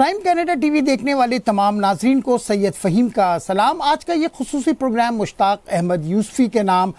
Prime Canada T V دیکھنے والے تمام ناظرین کو سید فہیم کا سلام۔ آج کا یہ خصوصی پروگرام مشتاق احمد یوسفی کے نام۔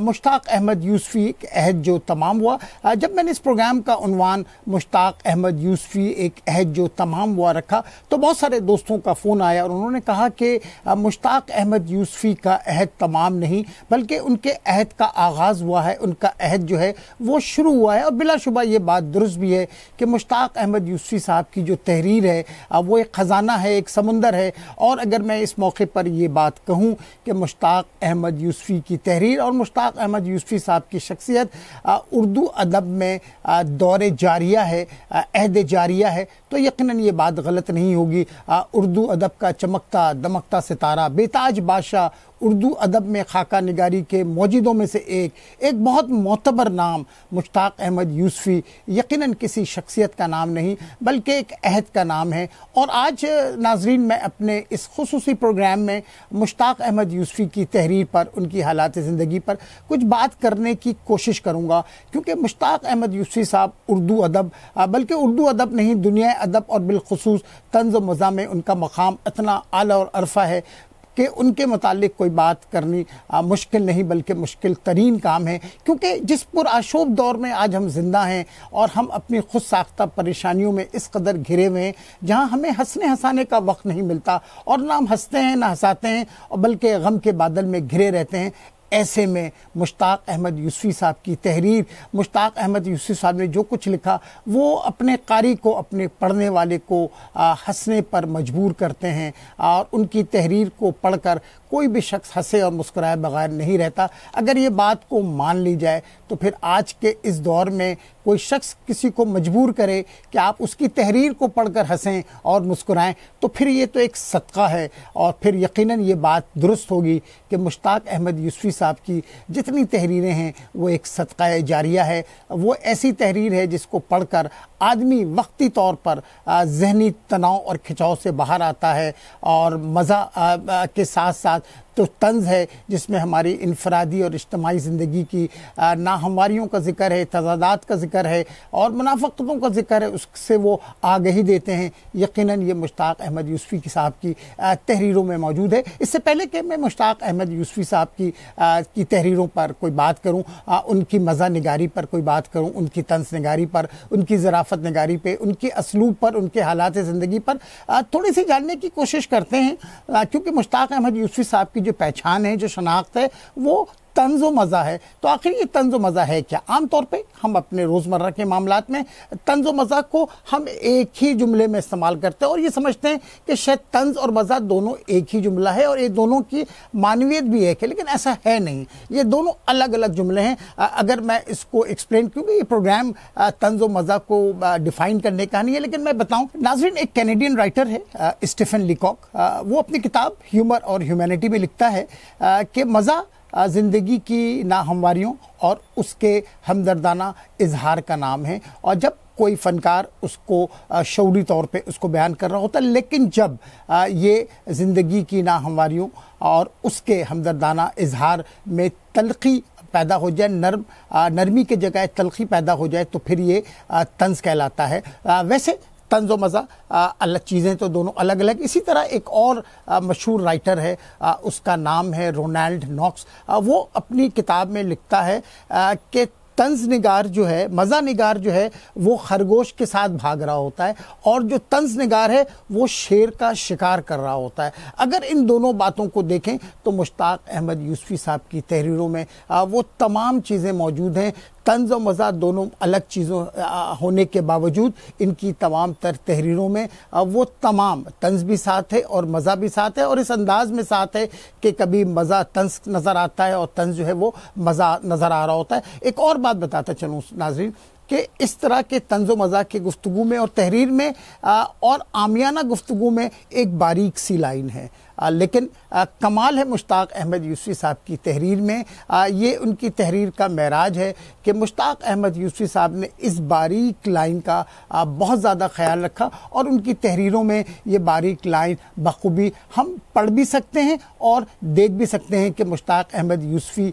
مشتاق احمد یوسفی ایک عہد جو تمام ہوا۔ جب میں نے اس پروگرام کا عنوان مشتاق احمد یوسفی ایک عہد جو تمام ہوا رکھا، تو بہت سارے دوستوں کا فون آیا اور انہوں نے کہا کہ مشتاق احمد یوسفی کا عہد تمام نہیں، بلکہ ان کے عہد کا آغاز ہوا ہے، ان کا عہد جو ہے وہ شروع ہوا ہے۔ اور بلا شبہ یہ بات درست بھی ہے کہ مشتاق احمد یوسفی صاحب کی جو تحریر ہے وہ ایک خزانہ ہے، ایک سمندر ہے۔ اور اگر میں اس موقع پر یہ بات کہوں کہ مشتاق احمد یوسفی کی تحریر اور مشتاق احمد یوسفی صاحب کی شخصیت اردو ادب میں دور جاریہ ہے عہد جاریہ ہے، تو یقیناً یہ بات غلط نہیں ہوگی۔ اردو ادب کا چمکتا، دمکتا ستارہ، بیتاج بادشاہ اردو ادب میں خاکہ نگاری کے موجودوں میں سے ایک ایک بہت معتبر نام مشتاق احمد یوسفی، یقیناً کسی شخصیت کا نام نہیں، بلکہ ایک عہد کا نام ہے۔ اور آج ناظرین میں اپنے اس خصوصی پروگرام میں مشتاق احمد یوسفی کی تحریر پر، ان کی حالات زندگی پر کچھ بات کرنے کی کوشش کروں گا۔ کیونکہ مشتاق احمد یوسفی صاحب اردو ادب، بلکہ اردو ادب نہیں، دنیا ادب اور بالخصوص طنز و مزہ میں ان کا مقام اتنا اعلیٰ اور عرفہ ہے۔ کہ ان کے متعلق کوئی بات کرنی مشکل نہیں، بلکہ مشکل ترین کام ہے۔ کیونکہ جس پر آشوب دور میں آج ہم زندہ ہیں اور ہم اپنی خود ساختہ پریشانیوں میں اس قدر گھرے ہوئے ہیں، جہاں ہمیں ہنسنے ہنسانے کا وقت نہیں ملتا اور نہ ہم ہنستے ہیں، نہ ہنساتے ہیں، بلکہ غم کے بادل میں گھرے رہتے ہیں۔ ایسے میں مشتاق احمد یوسفی صاحب کی تحریر، مشتاق احمد یوسفی صاحب نے جو کچھ لکھا، وہ اپنے قاری کو، اپنے پڑھنے والے کو ہنسنے پر مجبور کرتے ہیں اور ان کی تحریر کو پڑھ کر کوئی بھی شخص ہنسے اور مسکرائے بغیر نہیں رہتا۔ اگر یہ بات کو مان لی جائے تو پھر آج کے اس دور میں کوئی شخص کسی کو مجبور کرے کہ آپ اس کی تحریر کو پڑھ کر ہنسیں اور مسکرائیں، تو پھر یہ تو ایک صدقہ ہے اور پھر یقیناً یہ بات درست ہوگی کہ مشتاق احمد یوسفی صاحب کی جتنی تحریریں ہیں، وہ ایک صدقہ جاریہ ہے۔ وہ ایسی تحریر ہے جس کو پڑھ کر آدمی وقتی طور پر ذہنی تناؤ اور کھچاؤ سے باہر آتا ہے اور مزہ کے ساتھ ساتھ تو طنز ہے جس میں ہماری انفرادی اور اجتماعی زندگی کی ناہمواریوں کا ذکر ہے، تضادات کا ذکر ہے اور منافقتوں کا ذکر ہے، اس سے وہ آگہی دیتے ہیں۔ یقیناً یہ مشتاق احمد یوسفی کی صاحب کی تحریروں میں موجود ہے۔ اس سے پہلے کہ میں مشتاق احمد یوسفی صاحب کی کی تحریروں پر کوئی بات کروں ان کی مزہ نگاری پر کوئی بات کروں، ان کی طنز نگاری پر، ان کی ذرافت نگاری پہ، ان کے اسلوب پر، ان کے حالات زندگی پر تھوڑی سی جاننے کی کوشش کرتے ہیں کیونکہ مشتاق احمد یوسفی صاحب کی جو پہچان ہے جو شناخت ہے وہ طنز و مزہ ہے۔ تو آخر یہ طنز و مزہ ہے کیا؟ عام طور پہ ہم اپنے روزمرہ کے معاملات میں طنز و مزہ کو ہم ایک ہی جملے میں استعمال کرتے ہیں اور یہ سمجھتے ہیں کہ شاید طنز اور مزہ دونوں ایک ہی جملہ ہے اور یہ دونوں کی معنویت بھی ایک ہے، لیکن ایسا ہے نہیں۔ یہ دونوں الگ الگ جملے ہیں۔ اگر میں اس کو ایکسپلین کیونکہ یہ پروگرام طنز و مزہ کو ڈیفائن کرنے کا نہیں ہے، لیکن میں بتاؤں، ناظرین ایک کینیڈین رائٹر ہے اسٹیفن لیکوک وہ اپنی کتاب ہیومر اور ہیومینٹی میں لکھتا ہے کہ مزہ زندگی کی ناہمواریوں اور اس کے ہمدردانہ اظہار کا نام ہے۔ اور جب کوئی فنکار اس کو شعوری طور پہ اس کو بیان کر رہا ہوتا ہے، لیکن جب یہ زندگی کی ناہمواریوں اور اس کے ہمدردانہ اظہار میں تلخی پیدا ہو جائے، نرم نرمی کے جگہ تلخی پیدا ہو جائے، تو پھر یہ طنز کہلاتا ہے۔ ویسے طنز و مزہ الگ چیزیں تو دونوں الگ الگ۔ اسی طرح ایک اور مشہور رائٹر ہے اس کا نام ہے رونالڈ ناکس وہ اپنی کتاب میں لکھتا ہے کہ طنز نگار جو ہے، مزہ نگار جو ہے، وہ خرگوش کے ساتھ بھاگ رہا ہوتا ہے اور جو طنز نگار ہے، وہ شیر کا شکار کر رہا ہوتا ہے۔ اگر ان دونوں باتوں کو دیکھیں تو مشتاق احمد یوسفی صاحب کی تحریروں میں وہ تمام چیزیں موجود ہیں۔ طنز و مزہ دونوں الگ چیزوں ہونے کے باوجود ان کی تمام تر تحریروں میں وہ تمام طنز بھی ساتھ ہے اور مزہ بھی ساتھ ہے اور اس انداز میں ساتھ ہے کہ کبھی مزہ طنز نظر آتا ہے اور طنز جو ہے وہ مزہ نظر آ رہا ہوتا ہے۔ ایک اور بات بتاتا چلوں، ناظرین، کہ اس طرح کے طنز و مزاح کے گفتگو میں اور تحریر میں اور آمیانہ گفتگو میں ایک باریک سی لائن ہے۔ لیکن کمال ہے مشتاق احمد یوسفی صاحب کی تحریر میں۔ یہ ان کی تحریر کا معراج ہے کہ مشتاق احمد یوسفی صاحب نے اس باریک لائن کا بہت زیادہ خیال رکھا اور ان کی تحریروں میں یہ باریک لائن بخوبی ہم پڑھ بھی سکتے ہیں اور دیکھ بھی سکتے ہیں کہ مشتاق احمد یوسفی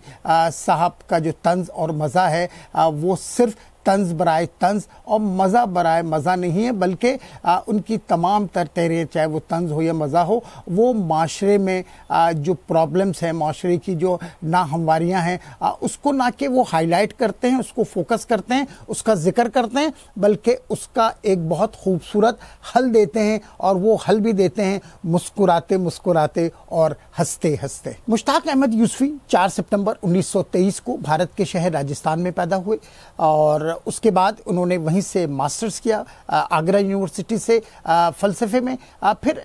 صاحب کا جو طنز اور مزہ ہے وہ صرف طنز برائے طنز اور مزہ برائے مزہ نہیں ہے، بلکہ ان کی تمام تر تحریریں چاہے وہ طنز ہو یا مزہ ہو، وہ معاشرے میں جو پرابلمس ہیں، معاشرے کی جو ناہمواریاں ہیں اس کو نہ کہ وہ ہائی لائٹ کرتے ہیں، اس کو فوکس کرتے ہیں، اس کا ذکر کرتے ہیں، بلکہ اس کا ایک بہت خوبصورت حل دیتے ہیں اور وہ حل بھی دیتے ہیں مسکراتے مسکراتے اور ہنستے ہنستے۔ مشتاق احمد یوسفی، چار سپٹمبر انیس سو تیئیس کو بھارت کے شہر راجستھان میں پیدا ہوئے اور اس کے بعد انہوں نے وہیں سے ماسٹرز کیا آگرہ یونیورسٹی سے فلسفے میں پھر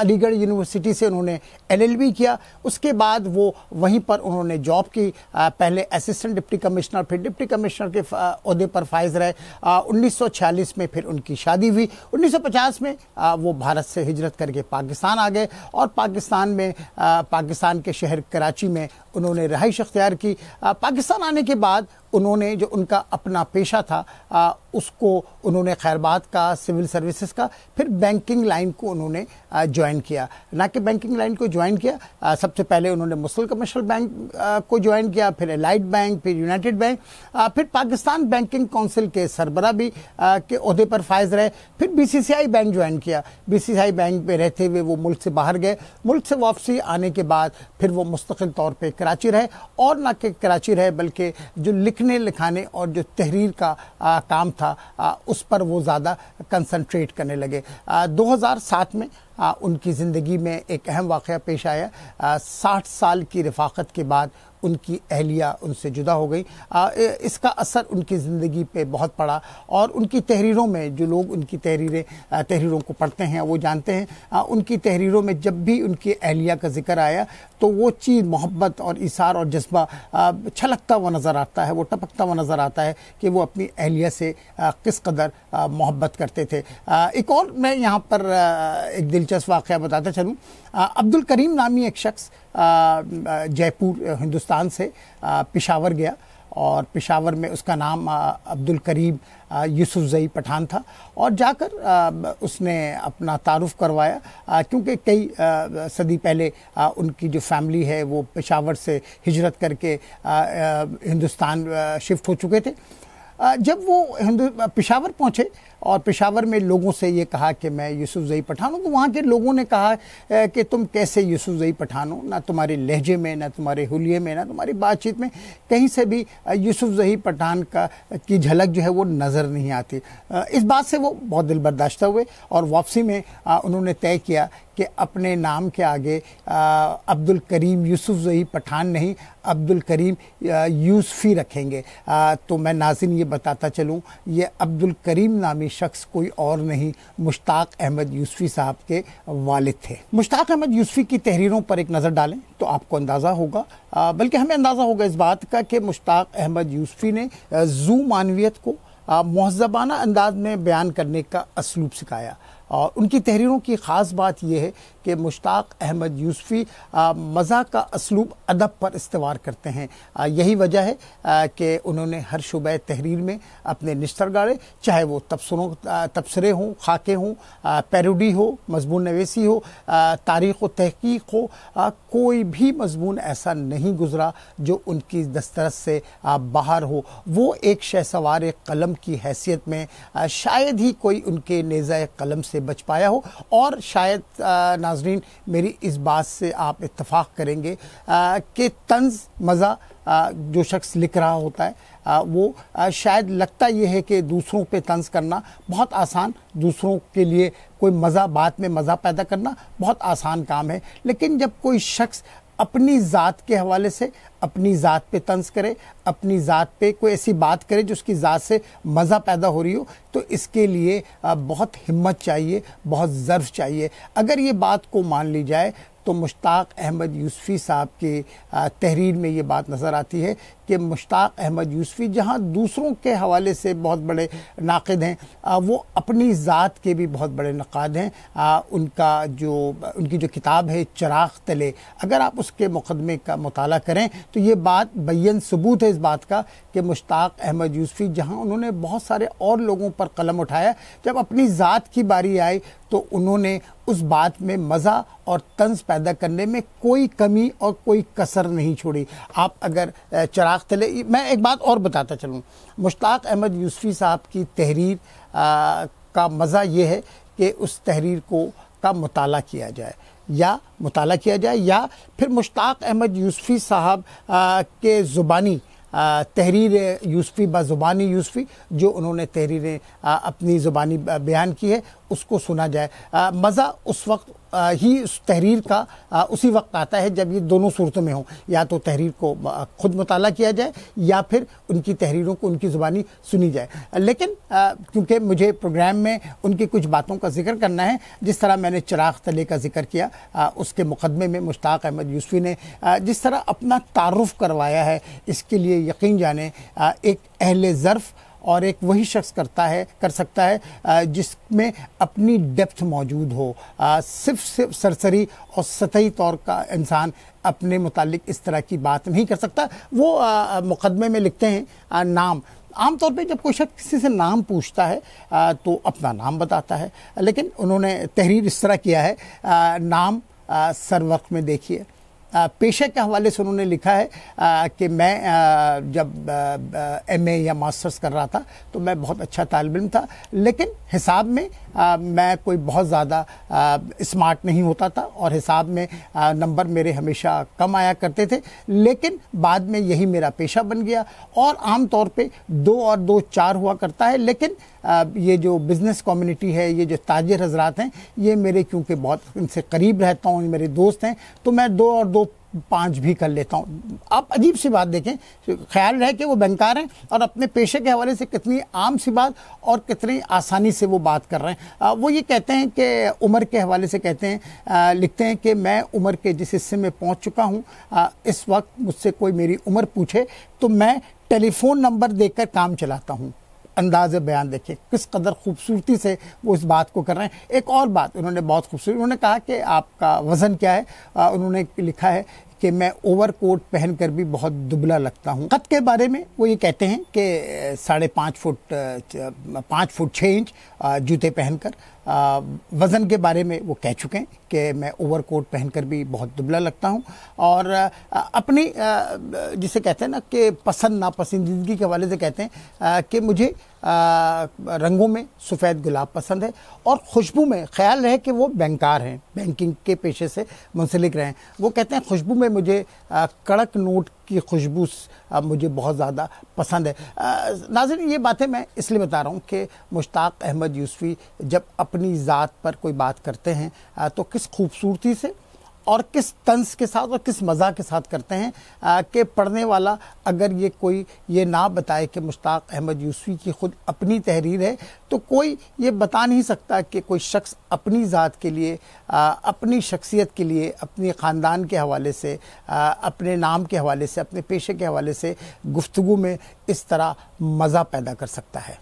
علی گڑھ یونیورسٹی سے انہوں نے ایل ایل بی کیا۔ اس کے بعد وہ وہیں پر انہوں نے جاب کی۔ پہلے اسسٹنٹ ڈپٹی کمشنر پھر ڈپٹی کمشنر کے عہدے پر فائز رہے۔ انیس سو چھیالیس میں پھر ان کی شادی ہوئی۔ انیس سو پچاس میں وہ بھارت سے ہجرت کر کے پاکستان آ گئے۔ اور پاکستان میں پاکستان کے شہر کراچی میں انہوں نے رہائش اختیار کی۔ پاکستان آنے کے بعد انہوں نے جو ان کا اپنا پیشہ تھا اس کو انہوں نے خیربات کا، سول سروسز کا، پھر بینکنگ لائن کو انہوں نے جوائن کیا۔ نہ کہ بینکنگ لائن کو جوائن کیا سب سے پہلے انہوں نے مسل کمرشل بینک کو جوائن کیا، پھر الائٹ بینک پھر یونائٹڈ بینک پھر پاکستان بینکنگ کونسل کے سربراہ بھی کے عہدے پر فائز رہے۔ پھر B C C I bank join کیا۔ B C C I bank پہ رہتے ہوئے وہ ملک سے باہر گئے۔ ملک سے واپسی آنے کے بعد پھر وہ مستقل طور پہ کراچی رہے۔ اور نہ کہ کراچی رہے، بلکہ جو لکھنے، لکھانے اور جو تحریر کا کام تھا اس پر وہ زیادہ کنسنٹریٹ کرنے لگے۔ دو ہزار سات میں ان کی زندگی میں ایک اہم واقعہ پیش آیا۔ ساٹھ سال کی رفاقت کے بعد ان کی اہلیہ ان سے جدا ہو گئی۔ اس کا اثر ان کی زندگی پہ بہت پڑا اور ان کی تحریروں میں جو لوگ ان کی تحریریں تحریروں کو پڑھتے ہیں، وہ جانتے ہیں۔ ان کی تحریروں میں جب بھی ان کی اہلیہ کا ذکر آیا تو وہ چیز محبت اور اثار اور جذبہ چھلکتا ہوا نظر آتا ہے، وہ ٹپکتا ہوا نظر آتا ہے کہ وہ اپنی اہلیہ سے کس قدر محبت کرتے تھے۔ ایک اور میں یہاں پر ایک دلچسپ واقعہ بتاتا چلوں۔ عبد الکریم نامی ایک شخص جے پور ہندوستان سے پشاور گیا اور پشاور میں اس کا نام عبد الکریم یوسف زئی پٹھان تھا اور جا کر اس نے اپنا تعارف کروایا۔ کیونکہ کئی صدی پہلے ان کی جو فیملی ہے وہ پشاور سے ہجرت کر کے ہندوستان شفٹ ہو چکے تھے۔ جب وہ ہندو، پشاور پہنچے اور پشاور میں لوگوں سے یہ کہا کہ میں یوسف زئی پٹھان ہوں تو وہاں کے لوگوں نے کہا کہ تم کیسے یوسف زئی پٹھان ہو نہ تمہارے لہجے میں، نہ تمہارے حلیے میں، نہ تمہاری بات چیت میں کہیں سے بھی یوسف زئی پٹھان کا، کی جھلک جو ہے وہ نظر نہیں آتی۔ اس بات سے وہ بہت دل برداشتہ ہوئے اور واپسی میں انہوں نے طے کیا کہ اپنے نام کے آگے عبد الکریم یوسف زئی پٹھان نہیں عبد الکریم یوسفی رکھیں گے۔ تو میں ناظرین یہ بتاتا چلوں، یہ عبد الکریم نامی شخص کوئی اور نہیں، مشتاق احمد یوسفی صاحب کے والد تھے۔ مشتاق احمد یوسفی کی تحریروں پر ایک نظر ڈالیں تو آپ کو اندازہ ہوگا بلکہ ہمیں اندازہ ہوگا اس بات کا کہ مشتاق احمد یوسفی نے زو معنویت کو مہذبانہ انداز میں بیان کرنے کا اسلوب سکھایا۔ اور ان کی تحریروں کی خاص بات یہ ہے کہ مشتاق احمد یوسفی مزہ کا اسلوب ادب پر استوار کرتے ہیں۔ یہی وجہ ہے کہ انہوں نے ہر شعبہ تحریر میں اپنے نشتر گاڑے، چاہے وہ تبصروں تبصرے ہوں، خاکے ہوں پیروڈی ہو، مضمون نویسی ہو تاریخ و تحقیق ہو کوئی بھی مضمون ایسا نہیں گزرا جو ان کی دسترس سے باہر ہو۔ وہ ایک شہ سوار قلم کی حیثیت میں شاید ہی کوئی ان کے نیزہ قلم سے بچ پایا ہو، اور شاید نہ ناظرین، میری اس بات سے آپ اتفاق کریں گے کہ طنز مزہ جو شخص لکھ رہا ہوتا ہے وہ شاید لگتا یہ ہے کہ دوسروں پہ طنز کرنا بہت آسان، دوسروں کے لیے کوئی مزہ، بات میں مزہ پیدا کرنا بہت آسان کام ہے، لیکن جب کوئی شخص اپنی ذات کے حوالے سے اپنی ذات پہ طنز کرے، اپنی ذات پہ کوئی ایسی بات کرے جو اس کی ذات سے مزہ پیدا ہو رہی ہو، تو اس کے لیے بہت ہمت چاہیے، بہت ضرف چاہیے۔ اگر یہ بات کو مان لی جائے تو مشتاق احمد یوسفی صاحب کی تحریر میں یہ بات نظر آتی ہے کہ مشتاق احمد یوسفی، جہاں دوسروں کے حوالے سے بہت بڑے ناقد ہیں وہ اپنی ذات کے بھی بہت بڑے نقاد ہیں۔ ان کا جو، ان کی جو کتاب ہے، چراغ تلے، اگر آپ اس کے مقدمے کا مطالعہ کریں تو یہ بات بین ثبوت ہے اس بات کا کہ مشتاق احمد یوسفی، جہاں انہوں نے بہت سارے اور لوگوں پر قلم اٹھایا، جب اپنی ذات کی باری آئی تو انہوں نے اس بات میں مزہ اور طنز پیدا کرنے میں کوئی کمی اور کوئی کسر نہیں چھوڑی۔ آپ اگر چراغ چراغ تلے میں ایک بات اور بتاتا چلوں۔ مشتاق احمد یوسفی صاحب کی تحریر کا مزہ یہ ہے کہ اس تحریر کو کا مطالعہ کیا جائے۔ یا مطالعہ کیا جائے یا پھر مشتاق احمد یوسفی صاحب کے زبانی تحریر یوسفی با زبانی یوسفی، جو انہوں نے تحریریں اپنی زبانی بیان کی ہے اس کو سنا جائے۔ مزہ اس وقت ہی اس تحریر کا اسی وقت آتا ہے جب یہ دونوں صورتوں میں ہوں۔ یا تو تحریر کو خود مطالعہ کیا جائے، یا پھر ان کی تحریروں کو، ان کی زبانی سنی جائے۔ لیکن کیونکہ مجھے پروگرام میں ان کی کچھ باتوں کا ذکر کرنا ہے، جس طرح میں نے چراغ تلے کا ذکر کیا اس کے مقدمے میں مشتاق احمد یوسفی نے جس طرح اپنا تعارف کروایا ہے، اس کے لیے یقین جانے ایک اہل ظرف اور ایک وہی شخص کرتا ہے، کر سکتا ہے جس میں اپنی ڈیپتھ موجود ہو۔ صرف صرف سرسری اور سطحی طور کا انسان اپنے متعلق اس طرح کی بات نہیں کر سکتا۔ وہ مقدمے میں لکھتے ہیں نام۔ عام طور پہ جب کوئی شخص کسی سے نام پوچھتا ہے تو اپنا نام بتاتا ہے۔ لیکن انہوں نے تحریر اس طرح کیا ہے نام سر وقت میں دیکھیے۔ پیشے کے حوالے سے انہوں نے لکھا ہے کہ میں جب ایم اے یا ماسٹرز کر رہا تھا تو میں بہت اچھا طالب علم تھا، لیکن حساب میں میں کوئی بہت زیادہ اسمارٹ نہیں ہوتا تھا اور حساب میں نمبر میرے ہمیشہ کم آیا کرتے تھے، لیکن بعد میں یہی میرا پیشہ بن گیا اور عام طور پہ دو اور دو چار ہوا کرتا ہے، لیکن یہ جو بزنس کمیونٹی ہے، یہ جو تاجر حضرات ہیں، یہ میرے کیونکہ بہت ان سے قریب رہتا ہوں، میرے دوست ہیں، تو میں دو اور دو پانچ بھی کر لیتا ہوں۔ آپ عجیب سی بات دیکھیں، خیال رہے کہ وہ بینکار ہیں اور اپنے پیشے کے حوالے سے کتنی عام سی بات اور کتنی آسانی سے وہ بات کر رہے ہیں۔ وہ یہ کہتے ہیں کہ عمر کے حوالے سے کہتے ہیں لکھتے ہیں کہ میں عمر کے جس حصے میں پہنچ چکا ہوں اس وقت مجھ سے کوئی میری عمر پوچھے، تو میں ٹیلی فون نمبر دیکھ کر کام چلاتا ہوں۔ انداز بیان دیکھیں کس قدر خوبصورتی سے وہ اس بات کو کر رہے ہیں۔ ایک اور بات، انہوں نے بہت خوبصورت، انہوں نے کہا کہ آپ کا وزن کیا ہے انہوں نے لکھا ہے کہ میں اوور کوٹ پہن کر بھی بہت دبلا لگتا ہوں۔ قد کے بارے میں وہ یہ کہتے ہیں کہ ساڑھے پانچ فٹ پانچ فٹ چھ انچ جوتے پہن کر وزن کے بارے میں وہ کہہ چکے ہیں کہ میں اوور کوٹ پہن کر بھی بہت دبلا لگتا ہوں اور اپنی جسے کہتے ہیں نا کہ پسند ناپسندیدگی کے حوالے سے کہتے ہیں کہ مجھے رنگوں میں سفید گلاب پسند ہے اور خوشبو میں خیال رہے کہ وہ بینکار ہیں، بینکنگ کے پیشے سے منسلک رہے ہیں۔ وہ کہتے ہیں خوشبو میں مجھے کڑک نوٹ کی خوشبو مجھے بہت زیادہ پسند ہے۔ ناظرین، یہ باتیں میں اس لیے بتا رہا ہوں کہ مشتاق احمد یوسفی جب اپنی ذات پر کوئی بات کرتے ہیں تو کس خوبصورتی سے؟ اور کس طنز کے ساتھ اور کس مزہ کے ساتھ کرتے ہیں کہ پڑھنے والا اگر یہ کوئی یہ نہ بتائے کہ مشتاق احمد یوسفی کی خود اپنی تحریر ہے، تو کوئی یہ بتا نہیں سکتا کہ کوئی شخص اپنی ذات کے لیے اپنی شخصیت کے لیے، اپنی خاندان کے حوالے سے اپنے نام کے حوالے سے، اپنے پیشے کے حوالے سے گفتگو میں اس طرح مزہ پیدا کر سکتا ہے۔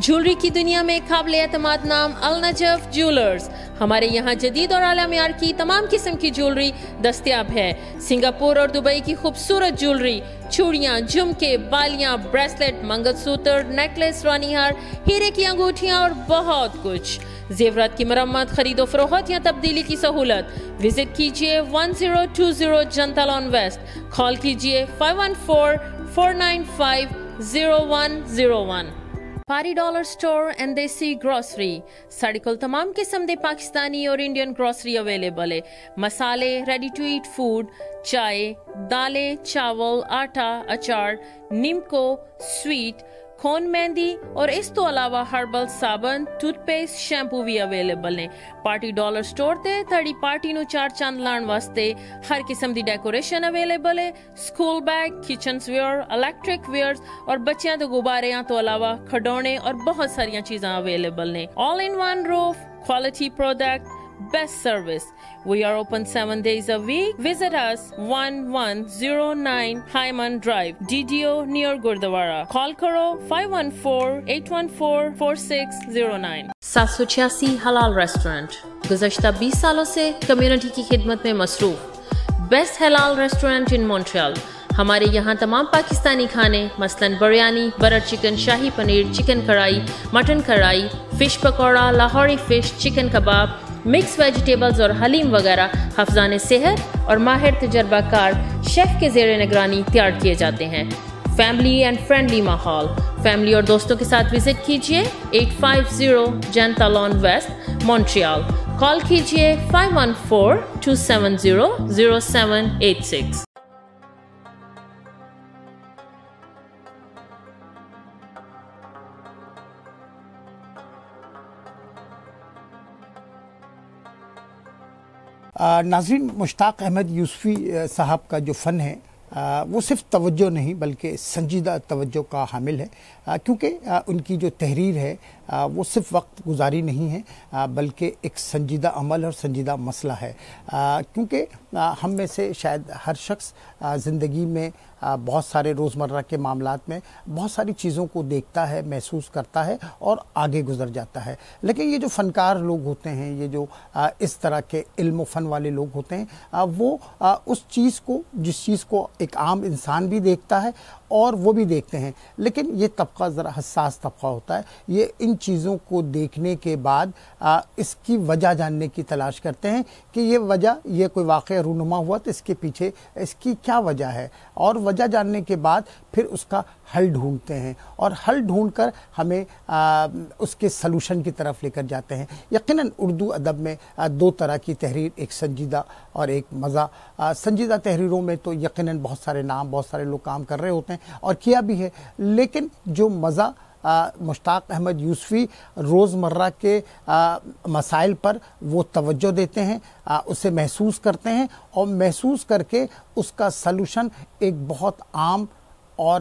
جولری کی دنیا میں قابل اعتماد نام النجف جولرز۔ ہمارے یہاں جدید اور اعلیٰ معیار کی تمام قسم کی جولری دستیاب ہے۔ سنگاپور اور دبئی کی خوبصورت جولری، چوڑیاں، جھمکے، بالیاں بریسلٹ منگل سوتر نیکلس رانی ہار ہیرے کی انگوٹھیاں اور بہت کچھ۔ زیورات کی مرمت، خرید و فروخت یا تبدیلی کی سہولت۔ وزٹ کیجیے 1020 جنتا لان ویسٹ۔ کال کیجیے 514-495-0101 پاری dollar store and desi grocery sari کل تمام قسم دے پاکستانی اور انڈین گروسری اویلیبل ہے۔ مسالے ریڈی ٹو ایٹ فوڈ چائے، دالیں، چاول، آٹا، اچار، نمکو سویٹ خون مہندی اور اس تو علاوہ ہربل صابن ٹوتھ پیسٹ شیمپو بھی اویلیبل نے پارٹی ڈالر سٹور تے تھڑی پارٹی نو چار چاند لان واسطے ہر قسم دی ڈیکوریشن اویلیبل ہے school bag kitchens ware electric wares اور بچیاں تو غباریاں تو علاوہ کھڈونے اور بہت ساریاں چیزاں اویلیبل نے all in one roof quality product best service. We are open 7 days a week. Visit us 1109 Hyman Drive, DDO near Gurdwara. Call karo 514-814-4609. 786 حلال ریسٹورنٹ گزشتہ بیس سالوں سے کمیونٹی کی خدمت میں مصروف بیسٹ حلال ریسٹورنٹ ان مونٹریال ہمارے یہاں تمام پاکستانی کھانے مثلا biryani برر chicken shahi paneer chicken karahi mutton karahi fish pakora Lahori fish chicken kebab mix vegetables اور حلیم وغیرہ حفظان صحت اور ماہر تجربہ کار شیف کے زیر نگرانی تیار کیے جاتے ہیں۔ فیملی اینڈ فرینڈلی ماحول۔ فیملی اور دوستوں کے ساتھ وزٹ کیجیے eight five zero Jean Talon west Montreal. Call کیجیے five one four two seven zero zero seven eight six. ناظرین، مشتاق احمد یوسفی صاحب کا جو فن ہے وہ صرف توجہ نہیں، بلکہ سنجیدہ توجہ کا حامل ہے۔ کیونکہ ان کی جو تحریر ہے وہ صرف وقت گزاری نہیں ہے بلکہ ایک سنجیدہ عمل اور سنجیدہ مسئلہ ہے۔ کیونکہ ہم میں سے شاید ہر شخص زندگی میں بہت سارے روزمرہ کے معاملات میں بہت ساری چیزوں کو دیکھتا ہے، محسوس کرتا ہے اور آگے گزر جاتا ہے۔ لیکن یہ جو فنکار لوگ ہوتے ہیں، یہ جو اس طرح کے علم و فن والے لوگ ہوتے ہیں وہ اس چیز کو، جس چیز کو ایک عام انسان بھی دیکھتا ہے اور وہ بھی دیکھتے ہیں۔ لیکن یہ طبقہ ذرا حساس طبقہ ہوتا ہے۔ یہ ان چیزوں کو دیکھنے کے بعد اس کی وجہ جاننے کی تلاش کرتے ہیں کہ یہ وجہ، یہ کوئی واقعہ رونما ہوا تو اس کے پیچھے اس کی کیا وجہ ہے؟ اور وجہ جاننے کے بعد پھر اس کا حل ڈھونڈتے ہیں اور حل ڈھونڈ کر ہمیں اس کے سلوشن کی طرف لے کر جاتے ہیں۔ یقیناً اردو ادب میں دو طرح کی تحریر، ایک سنجیدہ اور ایک مزہ۔ سنجیدہ تحریروں میں تو یقیناً بہت سارے نام، بہت سارے لوگ کام کر رہے ہوتے ہیں اور کیا بھی ہے، لیکن جو مزہ مشتاق احمد یوسفی روز مرہ کے مسائل پر وہ توجہ دیتے ہیں اسے محسوس کرتے ہیں اور محسوس کر کے اس کا سلوشن ایک بہت عام اور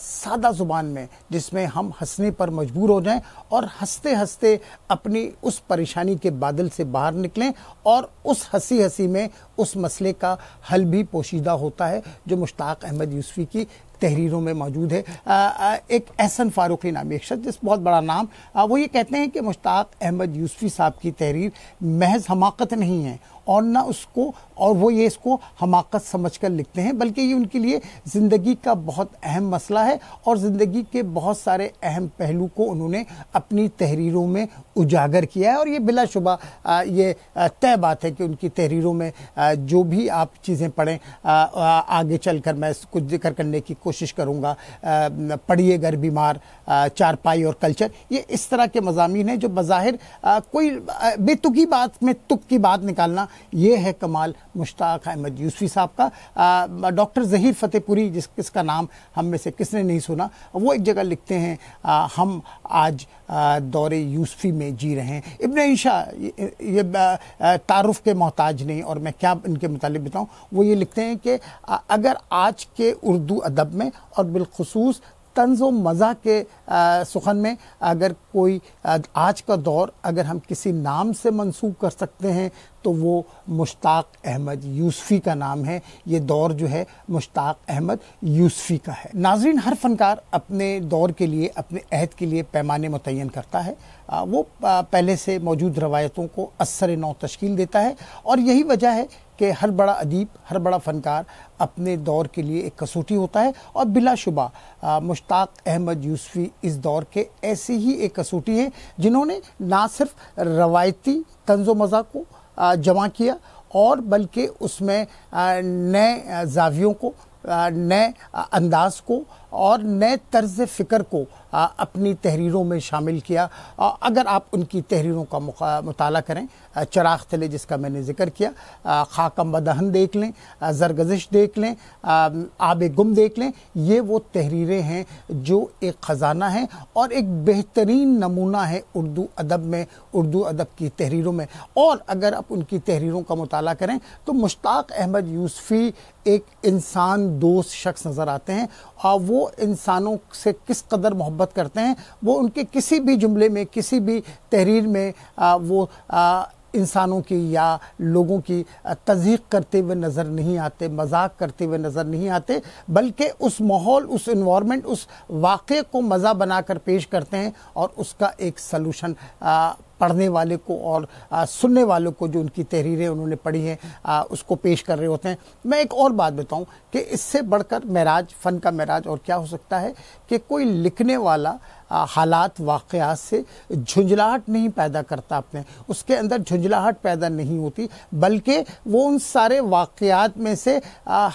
سادہ زبان میں، جس میں ہم ہنسنے پر مجبور ہو جائیں اور ہنستے ہنستے اپنی اس پریشانی کے بادل سے باہر نکلیں اور اس ہنسی ہنسی میں اس مسئلے کا حل بھی پوشیدہ ہوتا ہے جو مشتاق احمد یوسفی کی تحریروں میں موجود ہے۔ ایک احسن فاروقی نامی ایک شخص، جس بہت بڑا نام۔ وہ یہ کہتے ہیں کہ مشتاق احمد یوسفی صاحب کی تحریر محض حماقت نہیں ہے۔ اور نہ اس کو، اور وہ یہ اس کو حماقت سمجھ کر لکھتے ہیں، بلکہ یہ ان کے لیے زندگی کا بہت اہم مسئلہ ہے۔ اور زندگی کے بہت سارے اہم پہلو کو انہوں نے اپنی تحریروں میں اجاگر کیا ہے۔ اور یہ بلا شبہ یہ طے بات ہے کہ ان کی تحریروں میں جو بھی آپ چیزیں پڑھیں آگے چل کر میں کچھ ذکر کرنے کی کوشش کوشش کروں گا پڑھیے گھر بیمار چارپائی اور کلچر۔ یہ اس طرح کے مضامین ہیں جو بظاہر کوئی بے تکی بات میں تک کی بات نکالنا، یہ ہے کمال مشتاق احمد یوسفی صاحب کا۔ ڈاکٹر ظہیر فتح پوری، جس کس کا نام ہم میں سے کس نے نہیں سنا، وہ ایک جگہ لکھتے ہیں ہم آج دور یوسفی میں جی رہے ہیں۔ ابن عیشہ یہ تعارف کے محتاج نہیں اور میں کیا ان کے متعلق بتاؤں، وہ یہ لکھتے ہیں کہ اگر آج کے اردو ادب میں اور بالخصوص طنز و مزہ کے سخن میں اگر کوئی آج کا دور اگر ہم کسی نام سے منسوخ کر سکتے ہیں تو وہ مشتاق احمد یوسفی کا نام ہے۔ یہ دور جو ہے مشتاق احمد یوسفی کا ہے۔ ناظرین، ہر فنکار اپنے دور کے لیے، اپنے عہد کے لیے پیمانے متعین کرتا ہے۔ وہ پہلے سے موجود روایتوں کو اثر نو تشکیل دیتا ہے۔ اور یہی وجہ ہے کہ ہر بڑا ادیب، ہر بڑا فنکار اپنے دور کے لیے ایک کسوٹی ہوتا ہے اور بلا شبہ مشتاق احمد یوسفی اس دور کے ایسی ہی ایک کسوٹی ہیں جنہوں نے نہ صرف روایتی طنز و مزہ کو جمع کیا اور بلکہ اس میں نئے زاویوں کو نئے انداز کو اور نئے طرز فکر کو اپنی تحریروں میں شامل کیا۔ اگر آپ ان کی تحریروں کا مطالعہ کریں چراغ تلے جس کا میں نے ذکر کیا خاکم بدہن دیکھ لیں زرگزش دیکھ لیں آب گم دیکھ لیں، یہ وہ تحریریں ہیں جو ایک خزانہ ہیں اور ایک بہترین نمونہ ہے اردو ادب میں، اردو ادب کی تحریروں میں۔ اور اگر آپ ان کی تحریروں کا مطالعہ کریں، تو مشتاق احمد یوسفی ایک انسان دوست شخص نظر آتے ہیں۔ اور وہ انسانوں سے کس قدر محبت کرتے ہیں، وہ ان کے کسی بھی جملے میں، کسی بھی تحریر میں وہ انسانوں کی یا لوگوں کی تذیق کرتے ہوئے نظر نہیں آتے، مذاق کرتے ہوئے نظر نہیں آتے، بلکہ اس ماحول، اس انوائرمنٹ اس واقعے کو مزہ بنا کر پیش کرتے ہیں اور اس کا ایک سلوشن پڑھنے والے کو اور سننے والوں کو جو ان کی تحریریں انہوں نے پڑھی ہیں اس کو پیش کر رہے ہوتے ہیں۔ میں ایک اور بات بتاؤں کہ اس سے بڑھ کر معراج، فن کا معراج اور کیا ہو سکتا ہے کہ کوئی لکھنے والا حالات، واقعات سے جھنجھلاہٹ نہیں پیدا کرتا اپنے۔ اس کے اندر جھنجھلاہٹ پیدا نہیں ہوتی، بلکہ وہ ان سارے واقعات میں سے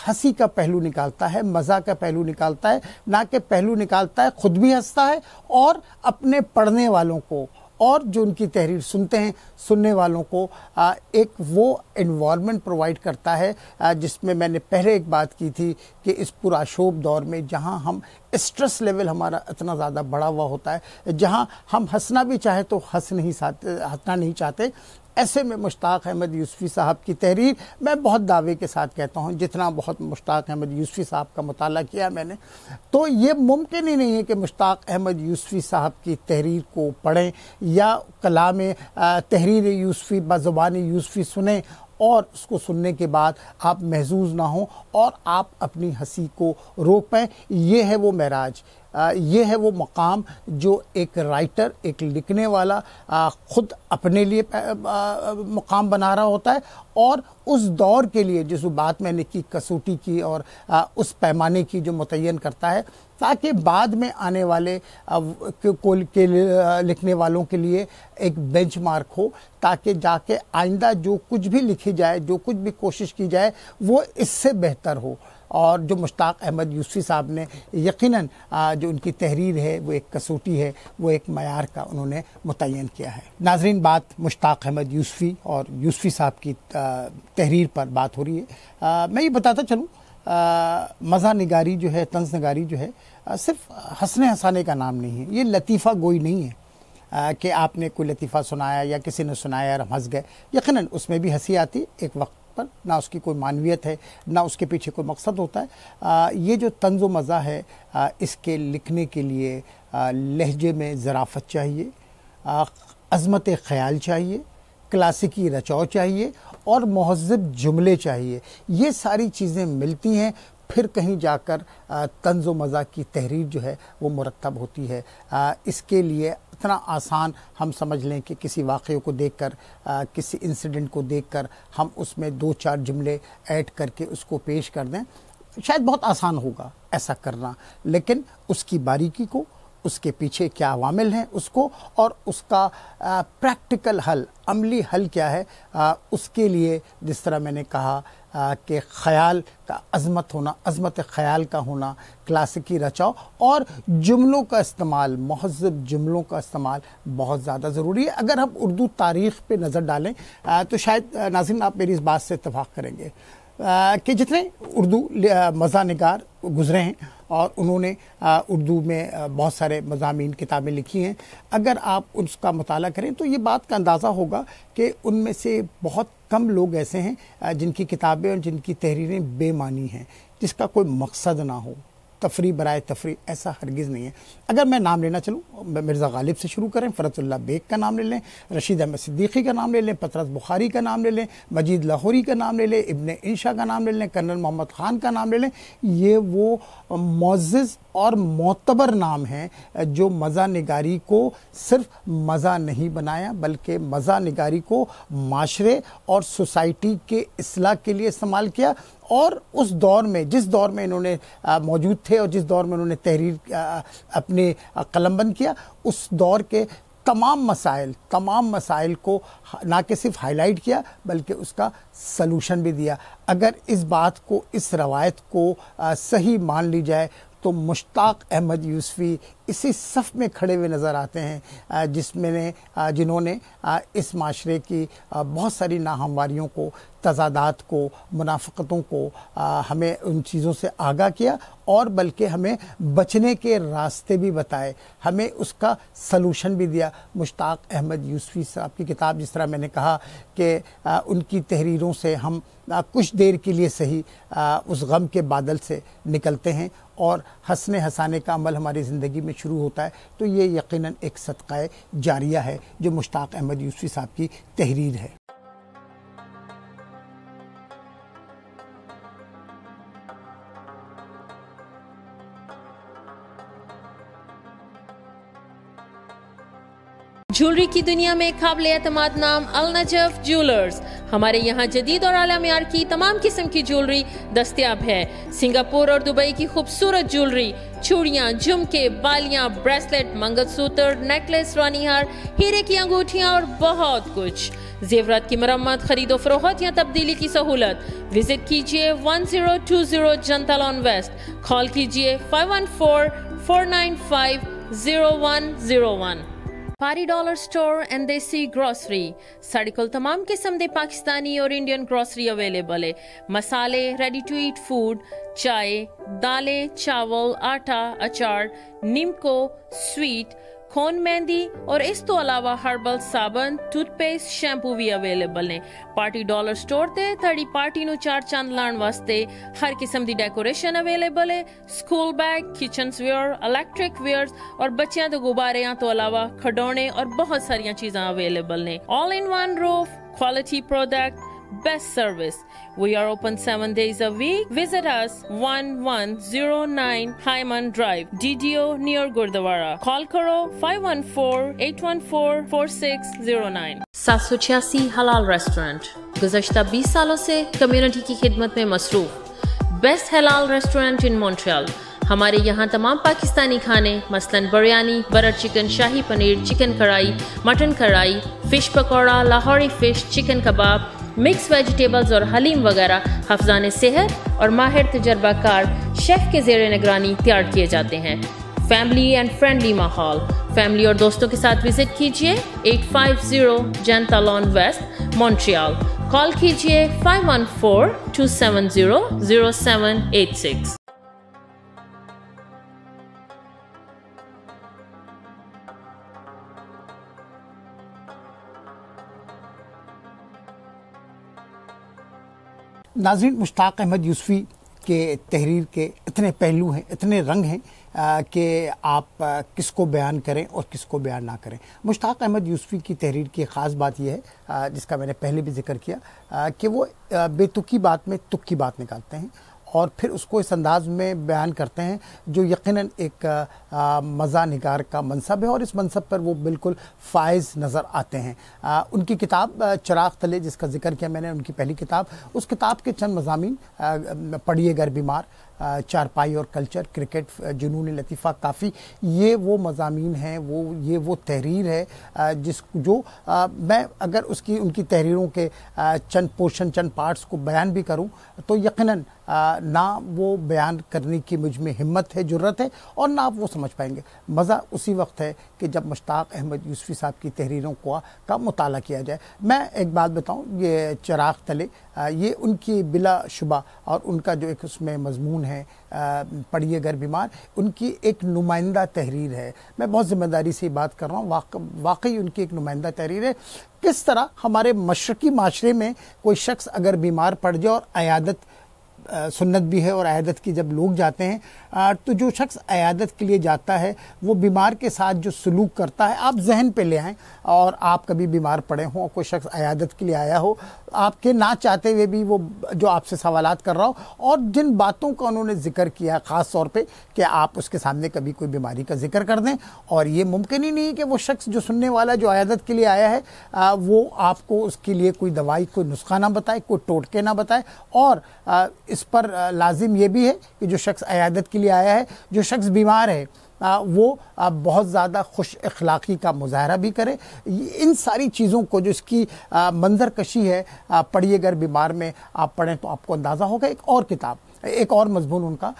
ہنسی کا پہلو نکالتا ہے، مزہ کا پہلو نکالتا ہے۔ نہ کہ پہلو نکالتا ہے، خود بھی ہنستا ہے اور اپنے پڑھنے والوں کو اور جو ان کی تحریر سنتے ہیں، سننے والوں کو ایک وہ انوائرمنٹ پرووائڈ کرتا ہے جس میں میں نے پہلے ایک بات کی تھی کہ اس پراشوب دور میں جہاں ہم اسٹریس لیول ہمارا اتنا زیادہ بڑا ہوا ہوتا ہے، جہاں ہم ہنسنا بھی چاہے تو ہنس نہیں ہنسنا نہیں چاہتے ایسے میں مشتاق احمد یوسفی صاحب کی تحریر میں بہت دعوے کے ساتھ کہتا ہوں، جتنا بہت مشتاق احمد یوسفی صاحب کا مطالعہ کیا میں نے۔ تو یہ ممکن ہی نہیں ہے کہ مشتاق احمد یوسفی صاحب کی تحریر کو پڑھیں یا کلام تحریر یوسفی بزبان یوسفی سنیں اور اس کو سننے کے بعد آپ محظوظ نہ ہوں اور آپ اپنی ہنسی کو روک پائیں یہ ہے وہ معراج۔ یہ ہے وہ مقام جو ایک رائٹر، ایک لکھنے والا خود اپنے لیے مقام بنا رہا ہوتا ہے اور اس دور کے لیے جس بات میں نے کی، کسوٹی کی اور اس پیمانے کی جو متعین کرتا ہے، تاکہ بعد میں آنے والے کے لکھنے والوں کے لیے ایک بینچ مارک ہو، تاکہ جا کے آئندہ جو کچھ بھی لکھی جائے، جو کچھ بھی کوشش کی جائے، وہ اس سے بہتر ہو۔ اور جو مشتاق احمد یوسفی صاحب نے یقیناً جو ان کی تحریر ہے، وہ ایک کسوٹی ہے، وہ ایک معیار کا انہوں نے متعین کیا ہے۔ ناظرین، بات مشتاق احمد یوسفی اور یوسفی صاحب کی تحریر پر بات ہو رہی ہے۔ میں یہ بتاتا چلوں مزہ نگاری جو ہے، طنز نگاری جو ہے صرف ہنسنے ہنسانے کا نام نہیں ہے۔ یہ لطیفہ گوئی نہیں ہے کہ آپ نے کوئی لطیفہ سنایا یا کسی نے سنایا اور ہم ہنس گئے۔ یقیناً اس میں بھی ہنسی آتی، ایک وقت پر نہ اس کی کوئی معنویت ہے، نہ اس کے پیچھے کوئی مقصد ہوتا ہے۔ یہ جو طنز و مزہ ہے اس کے لکھنے کے لیے لہجے میں ذرافت چاہیے عظمت خیال چاہیے، کلاسیکی رچاؤ چاہیے اور مہذب جملے چاہیے۔ یہ ساری چیزیں ملتی ہیں، پھر کہیں جا کر طنز و مزہ کی تحریر جو ہے، وہ مرتب ہوتی ہے۔ اس کے لیے اتنا آسان ہم سمجھ لیں کہ کسی واقعے کو دیکھ کر کسی انسیڈنٹ کو دیکھ کر ہم اس میں دو چار جملے ایڈ کر کے اس کو پیش کر دیں، شاید بہت آسان ہوگا ایسا کرنا۔ لیکن اس کی باریکی کو، اس کے پیچھے کیا عوامل ہیں اس کو اور اس کا پریکٹیکل حل، عملی حل کیا ہے اس کے لیے جس طرح میں نے کہا کے خیال کا عظمت ہونا، عظمت خیال کا ہونا، کلاسیکی رچاؤ اور جملوں کا استعمال، مہذب جملوں کا استعمال بہت زیادہ ضروری ہے۔ اگر ہم اردو تاریخ پہ نظر ڈالیں تو شاید ناظرین آپ میری اس بات سے اتفاق کریں گے کہ جتنے اردو مزہ نگار گزرے ہیں اور انہوں نے اردو میں بہت سارے مضامین کتابیں لکھی ہیں۔ اگر آپ اس کا مطالعہ کریں تو یہ بات کا اندازہ ہوگا کہ ان میں سے بہت کم لوگ ایسے ہیں جن کی کتابیں اور جن کی تحریریں بے معنی ہیں، جس کا کوئی مقصد نہ ہو۔ تفریح، برائے تفریح، ایسا ہرگز نہیں ہے۔ اگر میں نام لینا چلوں، مرزا غالب سے شروع کریں، فرت اللہ بیگ کا نام لے لیں، رشید احمد صدیقی کا نام لے لیں، پترس بخاری کا نام لے لیں، مجید لاہوری کا نام لے لیں، ابن انشا کا نام لے لیں کرنل محمد خان کا نام لے لیں، یہ وہ معزز اور معتبر نام ہیں جو مزہ نگاری کو صرف مزہ نہیں بنایا، بلکہ مزہ نگاری کو معاشرے اور سوسائٹی کے اصلاح کے لیے استعمال کیا۔ اور اس دور میں، جس دور میں انہوں نے موجود تھے اور جس دور میں انہوں نے تحریر اپنے قلم بند کیا، اس دور کے تمام مسائل تمام مسائل کو نہ کہ صرف ہائی لائٹ کیا، بلکہ اس کا سلوشن بھی دیا۔ اگر اس بات کو، اس روایت کو صحیح مان لی جائے تو مشتاق احمد یوسفی اسی صف میں کھڑے ہوئے نظر آتے ہیں جس میں نے جنہوں نے اس معاشرے کی بہت ساری ناہمواریوں کو، تضادات کو، منافقتوں کو ہمیں ان چیزوں سے آگاہ کیا اور بلکہ ہمیں بچنے کے راستے بھی بتائے۔ ہمیں اس کا سلوشن بھی دیا۔ مشتاق احمد یوسفی صاحب کی کتاب، جس طرح میں نے کہا کہ ان کی تحریروں سے ہم کچھ دیر کے لیے صحیح اس غم کے بادل سے نکلتے ہیں اور ہنسنے ہنسانے کا عمل ہماری زندگی میں شروع ہوتا ہے، تو یہ یقیناً ایک صدقہ جاریہ ہے جو مشتاق احمد یوسفی صاحب کی تحریر ہے۔ جولری کی دنیا میں قابل اعتماد نام النجف جولرز۔ ہمارے یہاں جدید اور اعلیٰ معیار کی تمام قسم کی جولری دستیاب ہے۔ سنگاپور اور دبئی کی خوبصورت جولری چوڑیاں جھمکے، بالیاں بریسلٹ منگل سوتر نیکلس رانی ہار ہیرے کی انگوٹھیاں اور بہت کچھ۔ زیورات کی مرمت، خرید و فروخت یا تبدیلی کی سہولت۔ وزٹ کیجیے 1020 جنتا لان ویسٹ۔ کال کیجیے 514-495-0101 پاری dollar store and desi grocery sari کل تمام قسم دے پاکستانی اور انڈین گروسری اویلیبل ہے مسالے ریڈی ٹو ایٹ فوڈ چائے دالیں چاول آٹا اچار نمکو سویٹ خون مہندی اور اس تو علاوہ ہربل صابن ٹوتھ پیسٹ شیمپو بھی اویلیبل نے پارٹی ڈالر سٹور تے تھڑی پارٹی نو چار چاند لان واسطے ہر قسم دی ڈیکوریشن اویلیبل ہے school bag kitchens ware electric wares اور بچیاں تو غباریاں تو علاوہ کھڈونے اور بہت ساریاں چیزاں اویلیبل نے all in one roof quality product best service. We are open 7 days a week. Visit us 1109 Hyman Drive, DDO near Gurdwara. Call karo 514-814-4609. 786 حلال ریسٹورنٹ گزشتہ بیس سالوں سے کمیونٹی کی خدمت میں مصروف بیسٹ حلال ریسٹورنٹ ان مونٹریال ہمارے یہاں تمام پاکستانی کھانے مثلا biryani برر chicken shahi paneer chicken karahi mutton karahi fish pakora Lahori fish chicken kebab mix vegetables اور حلیم وغیرہ حفظان صحت اور ماہر تجربہ کار شیف کے زیر نگرانی تیار کیے جاتے ہیں۔ فیملی اینڈ فرینڈلی ماحول۔ فیملی اور دوستوں کے ساتھ وزٹ کیجیے eight five zero Jean Talon west, Montreal. Call کیجیے five one four two seven zero zero seven eight six. ناظرین مشتاق احمد یوسفی کے تحریر کے اتنے پہلو ہیں، اتنے رنگ ہیں کہ آپ کس کو بیان کریں اور کس کو بیان نہ کریں۔ مشتاق احمد یوسفی کی تحریر کی خاص بات یہ ہے جس کا میں نے پہلے بھی ذکر کیا کہ وہ بے تکی بات میں تک کی بات نکالتے ہیں۔ اور پھر اس کو اس انداز میں بیان کرتے ہیں جو یقیناً ایک مزہ نگار کا منصب ہے اور اس منصب پر وہ بالکل فائز نظر آتے ہیں۔ ان کی کتاب چراغ تلے جس کا ذکر کیا میں نے، ان کی پہلی کتاب، اس کتاب کے چند مضامین پڑھیے گر بیمار۔ چارپائی اور کلچر، کرکٹ جنون لطیفہ، کافی، یہ وہ مضامین ہیں، وہ، یہ وہ تحریر ہے جس جو میں اگر اس کی، ان کی تحریروں کے چند پورشن چند پارٹس کو بیان بھی کروں تو یقیناً نہ وہ بیان کرنے کی مجھ میں ہمت ہے جرت ہے اور نہ آپ وہ سمجھ پائیں گے۔ مزہ اسی وقت ہے کہ جب مشتاق احمد یوسفی صاحب کی تحریروں کو کا مطالعہ کیا جائے۔ میں ایک بات بتاؤں، یہ چراغ تلے یہ ان کی بلا شبہ اور ان کا جو ایک اس میں مضمون ہے پڑھیے گر بیمار، ان کی ایک نمائندہ تحریر ہے۔ میں بہت ذمہ داری سے بات کر رہا ہوں واقعی ان کی ایک نمائندہ تحریر ہے۔ کس طرح ہمارے مشرقی معاشرے میں کوئی شخص اگر بیمار پڑ جائے اور عیادت سنت بھی ہے اور عیادت کی جب لوگ جاتے ہیں تو جو شخص عیادت کے لیے جاتا ہے، وہ بیمار کے ساتھ جو سلوک کرتا ہے، آپ ذہن پہ لے آئیں اور آپ کبھی بیمار پڑے ہوں اور کوئی شخص عیادت کے لیے آیا ہو، آپ کے نہ چاہتے ہوئے بھی وہ جو آپ سے سوالات کر رہا ہو اور جن باتوں کا انہوں نے ذکر کیا، خاص طور پہ کہ آپ اس کے سامنے کبھی کوئی بیماری کا ذکر کر دیں اور یہ ممکن ہی نہیں کہ وہ شخص جو سننے والا جو عیادت کے لیے آیا ہے وہ آپ کو اس کے لیے کوئی دوائی، کوئی نسخہ نہ بتائے، کوئی ٹوٹکے نہ بتائے اور اس اس پر لازم یہ بھی ہے کہ جو شخص عیادت کے لیے آیا ہے، جو شخص بیمار ہے وہ بہت زیادہ خوش اخلاقی کا مظاہرہ بھی کرے۔ ان ساری چیزوں کو جو اس کی منظر کشی ہے پڑھیے گر بیمار میں آپ پڑھیں تو آپ کو اندازہ ہوگا۔ ایک اور کتاب، ایک اور مضمون ان کا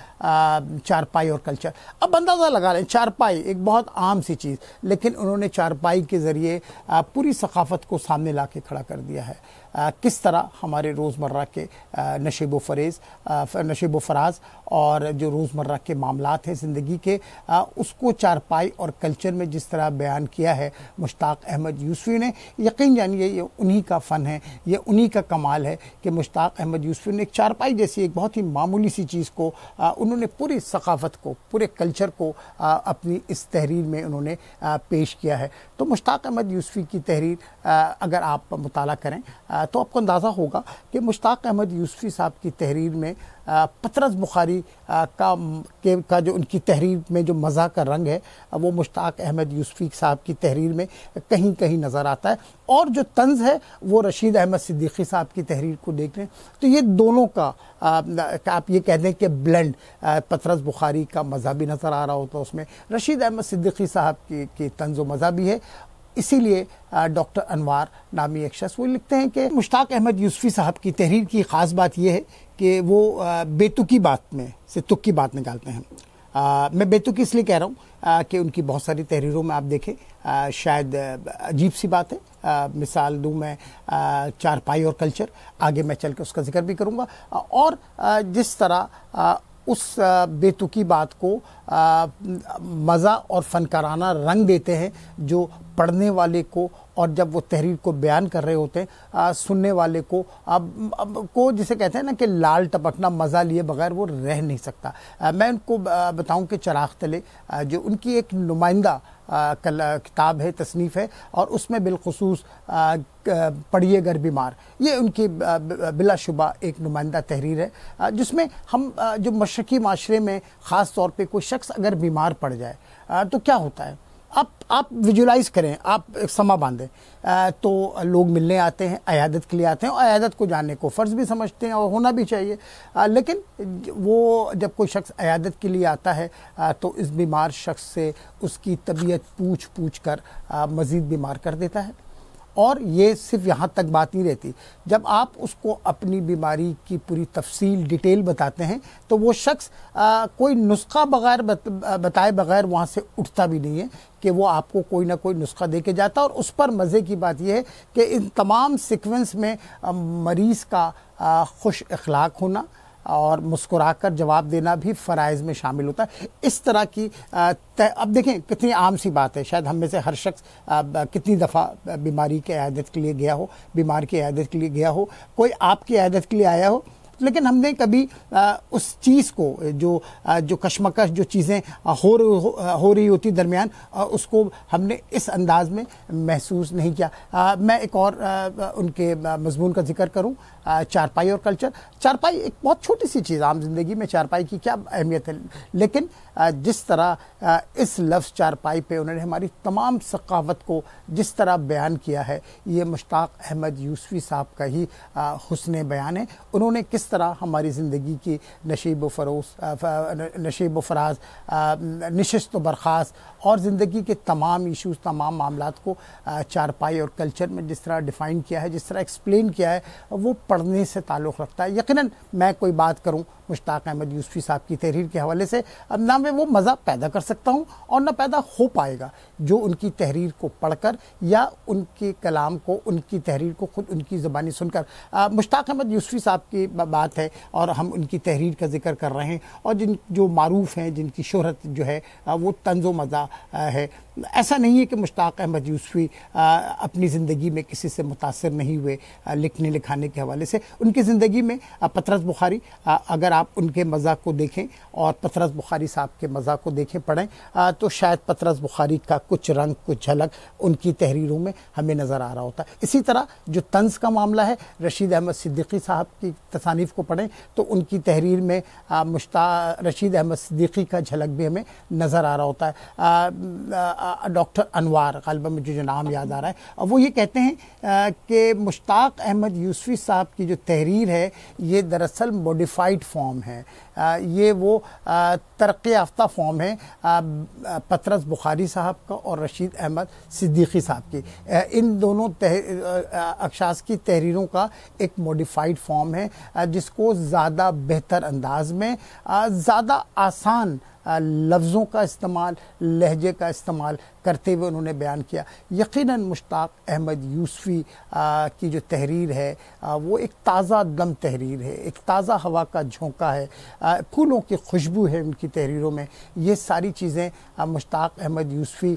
چارپائی اور کلچر۔ اب اندازہ لگا لیں، چارپائی ایک بہت عام سی چیز، لیکن انہوں نے چارپائی کے ذریعے پوری ثقافت کو سامنے لا کے کھڑا کر دیا ہے۔ کس طرح ہمارے روزمرہ کے نشیب و فریز نشیب و فراز اور جو روزمرہ کے معاملات ہیں زندگی کے اس کو چارپائی اور کلچر میں جس طرح بیان کیا ہے مشتاق احمد یوسفی نے، یقین یعنی جانیے یہ انہی کا فن ہے، یہ انہی کا کمال ہے کہ مشتاق احمد یوسفی نے ایک چارپائی جیسی، ایک بہت ہی معمولی سی چیز کو انہوں نے پوری ثقافت کو، پورے کلچر کو اپنی اس تحریر میں انہوں نے پیش کیا ہے۔ تو مشتاق احمد یوسفی کی تحریر اگر آپ مطالعہ کریں تو آپ کو اندازہ ہوگا کہ مشتاق احمد یوسفی صاحب کی تحریر میں پترس بخاری کا کا جو ان کی تحریر میں جو مزہ کا رنگ ہے، وہ مشتاق احمد یوسفی صاحب کی تحریر میں کہیں کہیں نظر آتا ہے۔ اور جو طنز ہے، وہ رشید احمد صدیقی صاحب کی تحریر کو دیکھ رہے ہیں تو یہ دونوں کا آپ یہ کہہ دیں کہ بلینڈ پترس بخاری کا مزہ بھی نظر آ رہا ہوتا ہے اس میں۔ رشید احمد صدیقی صاحب کی طنز و مزہ بھی ہے۔ اسی لیے ڈاکٹر انوار نامی ایک شخص، وہ لکھتے ہیں کہ مشتاق احمد یوسفی صاحب کی تحریر کی خاص بات یہ ہے کہ وہ بے تکی بات میں سے تک کی بات نکالتے ہیں۔ میں بے تکی اس لیے کہہ رہا ہوں کہ ان کی بہت ساری تحریروں میں آپ دیکھیں شاید عجیب سی بات ہے۔ مثال دوں میں چار پائی اور کلچر، آگے میں چل کے اس کا ذکر بھی کروں گا۔ اور جس طرح اس بیتکی بات کو مزہ اور فنکارانہ رنگ دیتے ہیں جو پڑھنے والے کو اور جب وہ تحریر کو بیان کر رہے ہوتے ہیں سننے والے کو کو جسے کہتے ہیں نا کہ لال ٹپکنا، مزہ لیے بغیر وہ رہ نہیں سکتا۔ میں ان کو بتاؤں کہ چراغ تلے جو ان کی ایک نمائندہ کتاب ہے، تصنیف ہے، اور اس میں بالخصوص پڑھیے گر بیمار۔ یہ ان کی بلا شبہ ایک نمائندہ تحریر ہے۔ جس میں ہم جو مشرقی معاشرے میں خاص طور پہ کوئی شخص اگر بیمار پڑ جائے تو کیا ہوتا ہے؟ آپ آپ ویژولائز کریں، آپ ایک سما باندھیں۔ تو لوگ ملنے آتے ہیں، عیادت کے لیے آتے ہیں اور عیادت کو جاننے کو فرض بھی سمجھتے ہیں اور ہونا بھی چاہیے۔ لیکن وہ جب کوئی شخص عیادت کے لیے آتا ہے تو اس بیمار شخص سے اس کی طبیعت پوچھ پوچھ کر مزید بیمار کر دیتا ہے۔ اور یہ صرف یہاں تک بات نہیں رہتی۔ جب آپ اس کو اپنی بیماری کی پوری تفصیل، ڈیٹیل بتاتے ہیں، تو وہ شخص کوئی نسخہ بغیر بتائے بغیر وہاں سے اٹھتا بھی نہیں ہے کہ وہ آپ کو کوئی نہ کوئی نسخہ دے کے جاتا۔ اور اس پر مزے کی بات یہ ہے کہ ان تمام سیکوینس میں مریض کا خوش اخلاق ہونا اور مسکرا کر جواب دینا بھی فرائض میں شامل ہوتا ہے۔ اس طرح کی اب دیکھیں کتنی عام سی بات ہے۔ شاید ہم میں سے ہر شخص کتنی دفعہ بیماری کے عیادت کے لیے گیا ہو، بیمار کی عیادت کے لیے گیا ہو، کوئی آپ کی عیادت کے لیے آیا ہو، لیکن ہم نے کبھی اس چیز کو جو جو کشمکش، جو چیزیں ہو ہو رہی ہوتی درمیان اس کو ہم نے اس انداز میں محسوس نہیں کیا۔ میں ایک اور ان کے مضمون کا ذکر کروں۔ چارپائی اور کلچر۔ چارپائی ایک بہت چھوٹی سی چیز عام زندگی میں چارپائی کی کیا اہمیت ہے؟ لیکن جس طرح اس لفظ چارپائی پہ انہوں نے ہماری تمام ثقافت کو جس طرح بیان کیا ہے، یہ مشتاق احمد یوسفی صاحب کا ہی حسن بیان ہے۔ انہوں نے کس طرح ہماری زندگی کی نشیب و فروز نشیب و فراز نشست و برخاست اور زندگی کے تمام ایشوز تمام معاملات کو چارپائی اور کلچر میں جس طرح ڈیفائن کیا ہے، جس طرح ایکسپلین کیا ہے، وہ پڑھنے سے تعلق رکھتا ہے۔ یقیناً میں کوئی بات کروں مشتاق احمد یوسفی صاحب کی تحریر کے حوالے سے اب نہ میں وہ مزہ پیدا کر سکتا ہوں اور نہ پیدا ہو پائے گا جو ان کی تحریر کو پڑھ کر یا ان کے کلام کو، ان کی تحریر کو خود ان کی زبانی سن کر۔ مشتاق احمد یوسفی صاحب کی بات ہے اور ہم ان کی تحریر کا ذکر کر رہے ہیں اور جن جو معروف ہیں، جن کی شہرت جو ہے وہ طنز و مزہ ہے۔ ایسا نہیں ہے کہ مشتاق احمد یوسفی اپنی زندگی میں کسی سے متاثر نہیں ہوئے لکھنے لکھانے کے حوالے سے۔ ان کی زندگی میں پترس بخاری اگر آپ ان کے مزاق کو دیکھیں اور پترس بخاری صاحب کے مزاق کو دیکھیں، پڑھیں۔ تو شاید پترس بخاری کا کچھ رنگ، کچھ جھلک ان کی تحریروں میں ہمیں نظر آ رہا ہوتا۔ ہے اسی طرح جو طنز کا معاملہ ہے، رشید احمد صدیقی صاحب کی تصانیف کو پڑھیں تو ان کی تحریر میں رشید احمد صدیقی کا جھلک بھی ہمیں نظر آ رہا ہوتا ہے۔ ڈاکٹر انوار، غالبا مجھے جو نام یاد آ رہا ہے۔ وہ یہ کہتے ہیں کہ مشتاق احمد یوسفی صاحب کی جو تحریر ہے، یہ دراصل موڈیفائڈ فارم ہے۔ یہ وہ ترقی یافتہ فارم ہے پترس بخاری صاحب کا اور رشید احمد صدیقی صاحب کی۔ ان دونوں اکشاس کی تحریروں کا ایک موڈیفائڈ فارم ہے جس کو زیادہ بہتر انداز میں زیادہ آسان لفظوں کا استعمال، لہجے کا استعمال کرتے ہوئے انہوں نے بیان کیا۔ یقیناً مشتاق احمد یوسفی کی جو تحریر ہے وہ ایک تازہ دم تحریر ہے، ایک تازہ ہوا کا جھونکا ہے۔ پھولوں کی خوشبو ہے ان کی تحریروں میں۔ یہ ساری چیزیں مشتاق احمد یوسفی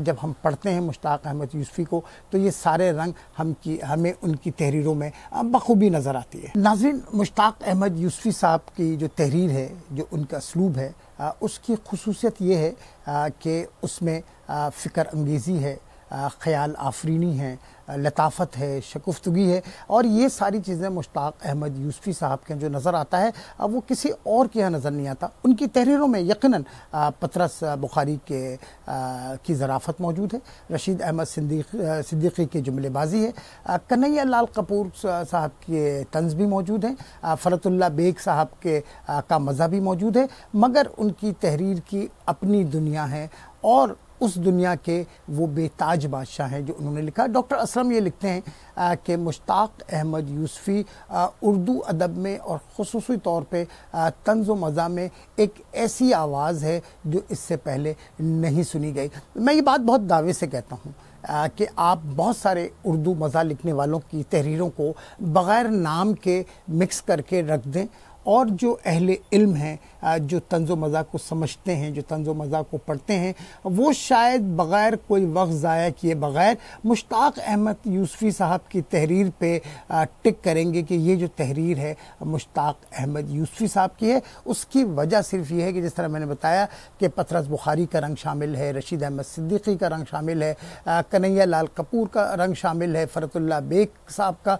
جب ہم پڑھتے ہیں مشتاق احمد یوسفی کو، تو یہ سارے رنگ ہم کی، ہمیں ان کی تحریروں میں بخوبی نظر آتی ہے۔ ناظرین، مشتاق احمد یوسفی صاحب کی جو تحریر ہے، جو ان کا اسلوب ہے اس کی خصوصیت یہ ہے کہ اس میں فکر انگیزی ہے۔ خیال آفرینی ہے لطافت ہے شکفتگی ہے۔ اور یہ ساری چیزیں مشتاق احمد یوسفی صاحب کے جو نظر آتا ہے وہ کسی اور کے یہاں نظر نہیں آتا۔ ان کی تحریروں میں یقیناً پترس بخاری کے کی ذرافت موجود ہے۔ رشید احمد صدیق صدیقی کی جملے بازی ہے۔ کنیا لال کپور صاحب کے طنز بھی موجود ہیں۔ فرت اللہ بیگ صاحب کے کا مزہ بھی موجود ہے۔ مگر ان کی تحریر کی اپنی دنیا ہے۔ اور اس دنیا کے وہ بے تاج بادشاہ ہیں جو انہوں نے لکھا۔ ڈاکٹر اسلم یہ لکھتے ہیں کہ مشتاق احمد یوسفی اردو ادب میں اور خصوصی طور پہ طنز و مزہ میں ایک ایسی آواز ہے جو اس سے پہلے نہیں سنی گئی۔ میں یہ بات بہت دعوے سے کہتا ہوں کہ آپ بہت سارے اردو مزہ لکھنے والوں کی تحریروں کو بغیر نام کے مکس کر کے رکھ دیں اور جو اہل علم ہیں جو طنز و مزاح کو سمجھتے ہیں، جو طنز و مزاح کو پڑھتے ہیں، وہ شاید بغیر کوئی وقت ضائع کیے بغیر مشتاق احمد یوسفی صاحب کی تحریر پہ ٹک کریں گے کہ یہ جو تحریر ہے، مشتاق احمد یوسفی صاحب کی ہے۔ اس کی وجہ صرف یہ ہے کہ جس طرح میں نے بتایا کہ پترس بخاری کا رنگ شامل ہے، رشید احمد صدیقی کا رنگ شامل ہے کنیا لال کپور کا رنگ شامل ہے، فرت اللہ بیگ صاحب کا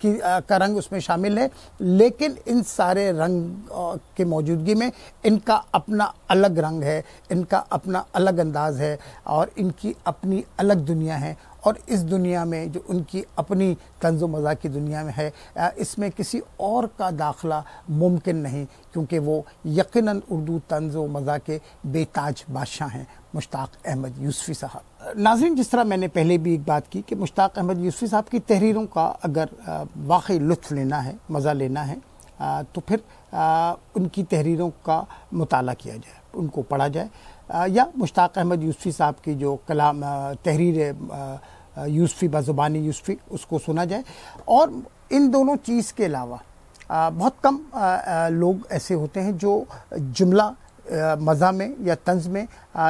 کی کا رنگ اس میں شامل ہے۔ لیکن ان سارے سارے رنگ کے موجودگی میں ان کا اپنا الگ رنگ ہے، ان کا اپنا الگ انداز ہے اور ان کی اپنی الگ دنیا ہے اور اس دنیا میں جو ان کی اپنی طنز و مزاح کی دنیا میں ہے، اس میں کسی اور کا داخلہ ممکن نہیں کیونکہ وہ یقیناً اردو طنز و مزاح کے بے تاج بادشاہ ہیں۔ مشتاق احمد یوسفی صاحب۔ ناظرین، جس طرح میں نے پہلے بھی ایک بات کی کہ مشتاق احمد یوسفی صاحب کی تحریروں کا اگر واقعی لطف لینا ہے، مزہ لینا ہے تو پھر ان کی تحریروں کا مطالعہ کیا جائے، ان کو پڑھا جائے۔ یا مشتاق احمد یوسفی صاحب کی جو کلام تحریر یوسفی بزبانی یوسفی، اس کو سنا جائے۔ اور ان دونوں چیز کے علاوہ بہت کم لوگ ایسے ہوتے ہیں جو جملہ مزہ میں یا طنز میں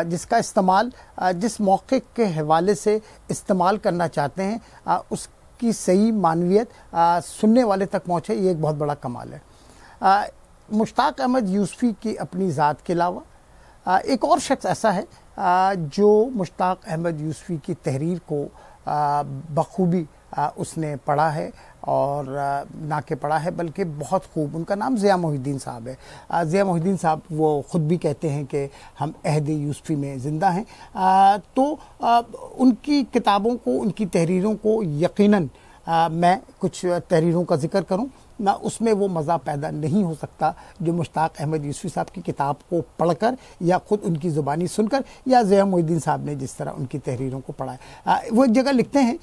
جس کا استعمال جس موقع کے حوالے سے استعمال کرنا چاہتے ہیں اس کی صحیح معنویت سننے والے تک پہنچے، یہ ایک بہت بڑا کمال ہے۔ مشتاق احمد یوسفی کی اپنی ذات کے علاوہ ایک اور شخص ایسا ہے جو مشتاق احمد یوسفی کی تحریر کو بخوبی اس نے پڑھا ہے۔ اور نہ کہ پڑھا ہے، بلکہ بہت خوب۔ ان کا نام ضیاء محی الدین صاحب ہے۔ ضیاء محی الدین صاحب وہ خود بھی کہتے ہیں کہ ہم عہد یوسفی میں زندہ ہیں۔ تو ان کی کتابوں کو، ان کی تحریروں کو یقیناً میں کچھ تحریروں کا ذکر کروں۔ نہ اس میں وہ مزہ پیدا نہیں ہو سکتا جو مشتاق احمد یوسفی صاحب کی کتاب کو پڑھ کر یا خود ان کی زبانی سن کر یا ضیاء محی الدین صاحب نے جس طرح ان کی تحریروں کو پڑھا ہے۔ وہ ایک جگہ لکھتے ہیں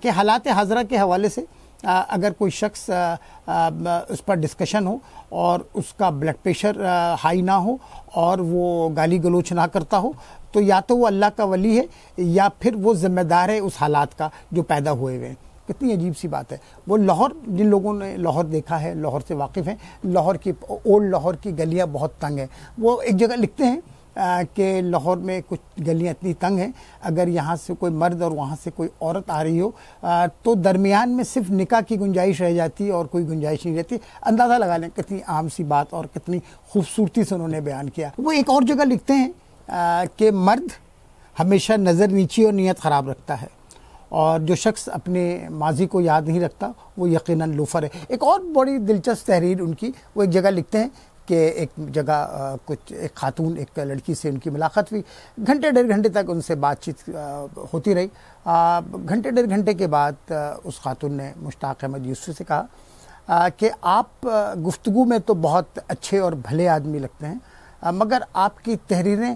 کہ حالات حاضرہ کے حوالے سے اگر کوئی شخص اس پر ڈسکشن ہو اور اس کا بلڈ پریشر ہائی نہ ہو اور وہ گالی گلوچ نہ کرتا ہو، تو یا تو وہ اللہ کا ولی ہے یا پھر وہ ذمہ دار ہے اس حالات کا جو پیدا ہوئے ہوئے ہیں۔ کتنی عجیب سی بات ہے۔ وہ لاہور، جن لوگوں نے لاہور دیکھا ہے، لاہور سے واقف ہیں، لاہور کی اولڈ لاہور کی گلیاں بہت تنگ ہیں۔ وہ ایک جگہ لکھتے ہیں کہ لاہور میں کچھ گلیاں اتنی تنگ ہیں، اگر یہاں سے کوئی مرد اور وہاں سے کوئی عورت آ رہی ہو تو درمیان میں صرف نکاح کی گنجائش رہ جاتی اور کوئی گنجائش نہیں رہتی۔ اندازہ لگا لیں کتنی عام سی بات اور کتنی خوبصورتی سے انہوں نے بیان کیا۔ وہ ایک اور جگہ لکھتے ہیں کہ مرد ہمیشہ نظر نیچی اور نیت خراب رکھتا ہے۔ اور جو شخص اپنے ماضی کو یاد نہیں رکھتا، وہ یقیناً لوفر ہے۔ ایک اور بڑی دلچسپ تحریر ان کی، وہ ایک جگہ لکھتے ہیں کہ ایک جگہ کچھ ایک خاتون، ایک لڑکی سے ان کی ملاقات ہوئی۔ گھنٹے ڈیڑھ گھنٹے تک ان سے بات چیت ہوتی رہی۔ گھنٹے ڈیڑھ گھنٹے کے بعد اس خاتون نے مشتاق احمد یوسف سے کہا کہ آپ گفتگو میں تو بہت اچھے اور بھلے آدمی لگتے ہیں مگر آپ کی تحریریں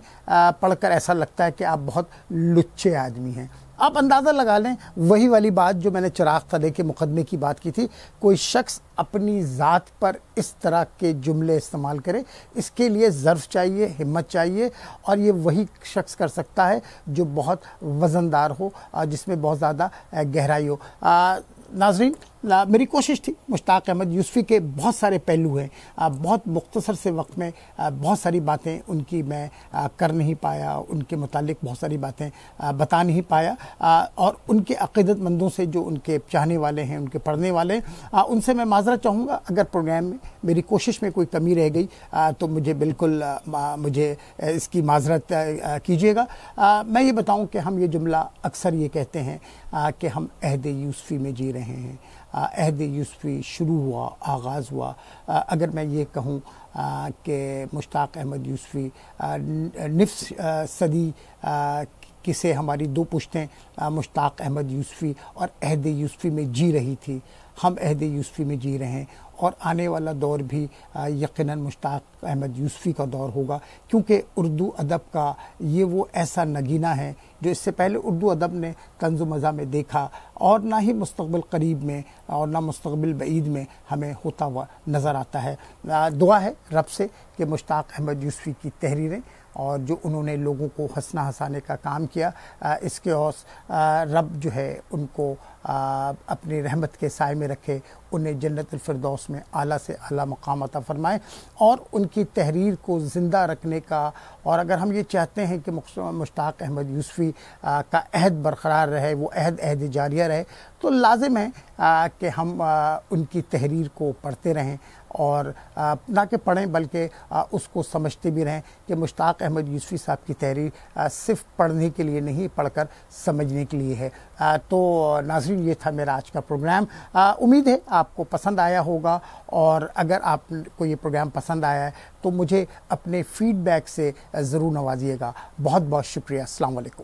پڑھ کر ایسا لگتا ہے کہ آپ بہت لچے آدمی ہیں۔ آپ اندازہ لگا لیں، وہی والی بات جو میں نے چراغ تلے کے مقدمے کی بات کی تھی، کوئی شخص اپنی ذات پر اس طرح کے جملے استعمال کرے، اس کے لیے ظرف چاہیے، ہمت چاہیے، اور یہ وہی شخص کر سکتا ہے جو بہت وزندار ہو جس میں بہت زیادہ گہرائی ہو۔ ناظرین میری کوشش تھی، مشتاق احمد یوسفی کے بہت سارے پہلو ہیں۔ بہت مختصر سے وقت میں بہت ساری باتیں ان کی میں کر نہیں پایا، ان کے متعلق بہت ساری باتیں بتا نہیں پایا۔ اور ان کے عقیدت مندوں سے جو ان کے چاہنے والے ہیں، ان کے پڑھنے والے ہیں ان سے میں معذرت چاہوں گا۔ اگر پروگرام میں میری کوشش میں کوئی کمی رہ گئی تو مجھے بالکل مجھے اس کی معذرت کیجیے گا۔ میں یہ بتاؤں کہ ہم یہ جملہ اکثر یہ کہتے ہیں کہ ہم عہد یوسفی میں جی رہے ہیں۔ عہد یوسفی شروع ہوا، آغاز ہوا۔ اگر میں یہ کہوں کہ مشتاق احمد یوسفی نفس صدی کسے ہماری دو پشتیں مشتاق احمد یوسفی اور عہد یوسفی میں جی رہی تھی۔ ہم عہد یوسفی میں جی رہے ہیں۔ اور آنے والا دور بھی یقیناً مشتاق احمد یوسفی کا دور ہوگا۔ کیونکہ اردو ادب کا یہ وہ ایسا نگینہ ہے جو اس سے پہلے اردو ادب نے طنز و مزہ میں دیکھا اور نہ ہی مستقبل قریب میں اور نہ مستقبل بعید میں ہمیں ہوتا ہوا نظر آتا ہے۔ دعا ہے رب سے کہ مشتاق احمد یوسفی کی تحریریں اور جو انہوں نے لوگوں کو ہنسنا ہنسانے کا کام کیا اس کے اوس رب جو ہے ان کو اپنی رحمت کے سائے میں رکھے، انہیں جنت الفردوس میں اعلیٰ سے اعلیٰ مقام عطا فرمائے اور ان کی تحریر کو زندہ رکھنے کا، اور اگر ہم یہ چاہتے ہیں کہ مشتاق احمد یوسفی کا عہد برقرار رہے، وہ عہد عہد جاریہ رہے، تو لازم ہے کہ ہم ان کی تحریر کو پڑھتے رہیں اور نہ کہ پڑھیں بلکہ اس کو سمجھتے بھی رہیں کہ مشتاق احمد یوسفی صاحب کی تحریر صرف پڑھنے کے لیے نہیں، پڑھ کر سمجھنے کے لیے ہے۔ تو ناظرین جی، یہ تھا میرا آج کا پروگرام۔ امید ہے آپ کو پسند آیا ہوگا، اور اگر آپ کو یہ پروگرام پسند آیا ہے، تو مجھے اپنے فیڈ بیک سے ضرور نوازیے گا۔ بہت بہت شکریہ۔ السلام علیکم۔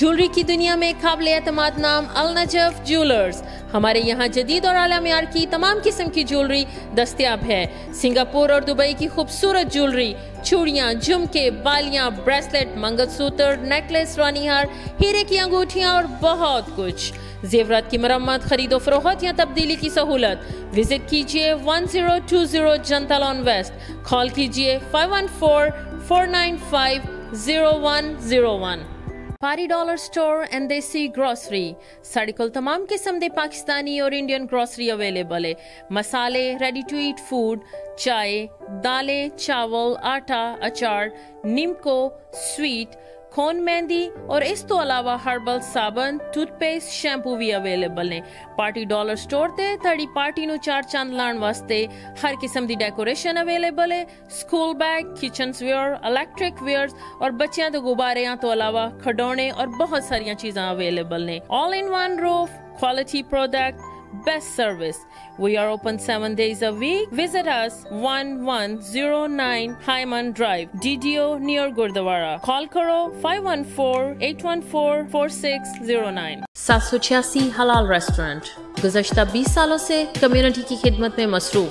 جولری کی دنیا میں قابل اعتماد نام النجف جولرز۔ ہمارے یہاں جدید اور اعلیٰ معیار کی تمام قسم کی جولری دستیاب ہے۔ سنگاپور اور دبئی کی خوبصورت جولری، چوڑیاں، جھمکے، بالیاں بریسلٹ منگل سوتر نیکلس رانی ہار ہیرے کی انگوٹھیاں اور بہت کچھ۔ زیورات کی مرمت، خرید و فروخت یا تبدیلی کی سہولت۔ وزٹ کیجیے 1020 جنتالون ویسٹ۔ کال کیجیے 514-495-0101 پاری dollar store and desi grocery sari کل تمام قسم دے پاکستانی اور انڈین گروسری اویلیبل ہے مسالے ریڈی ٹو ایٹ فوڈ چائے دالیں چاول آٹا اچار نمکو سویٹ خون مہندی اور اس تو علاوہ ہربل صابن ٹوتھ پیسٹ شیمپو بھی اویلیبل نے پارٹی ڈالر سٹور تے تھڑی پارٹی نو چار چاند لان واسطے ہر قسم دی ڈیکوریشن اویلیبل ہے school bag kitchens ware electric wares اور بچیاں تو غباریاں تو علاوہ کھڈونے اور بہت ساریاں چیزاں اویلیبل نے all in one roof quality product best service. We are open 7 days a week. Visit us 1109 Hyman Drive, DDO near Gurdwara. Call karo 514-814-4609. 786 حلال ریسٹورنٹ گزشتہ بیس سالوں سے کمیونٹی کی خدمت میں مصروف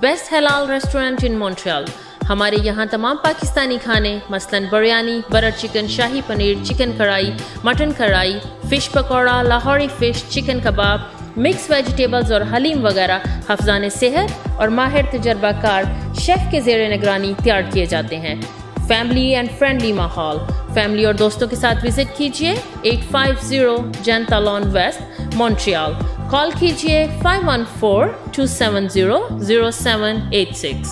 بیسٹ حلال ریسٹورنٹ ان مونٹریال ہمارے یہاں تمام پاکستانی کھانے مثلا biryani برر chicken shahi paneer chicken karahi mutton karahi fish pakora Lahori fish chicken kebab mix vegetables اور حلیم وغیرہ حفظان صحت اور ماہر تجربہ کار شیف کے زیر نگرانی تیار کیے جاتے ہیں۔ فیملی اینڈ فرینڈلی ماحول۔ فیملی اور دوستوں کے ساتھ وزٹ کیجیے eight five zero Jean Talon west Montreal. Call کیجیے five one four two seven zero zero seven eight six.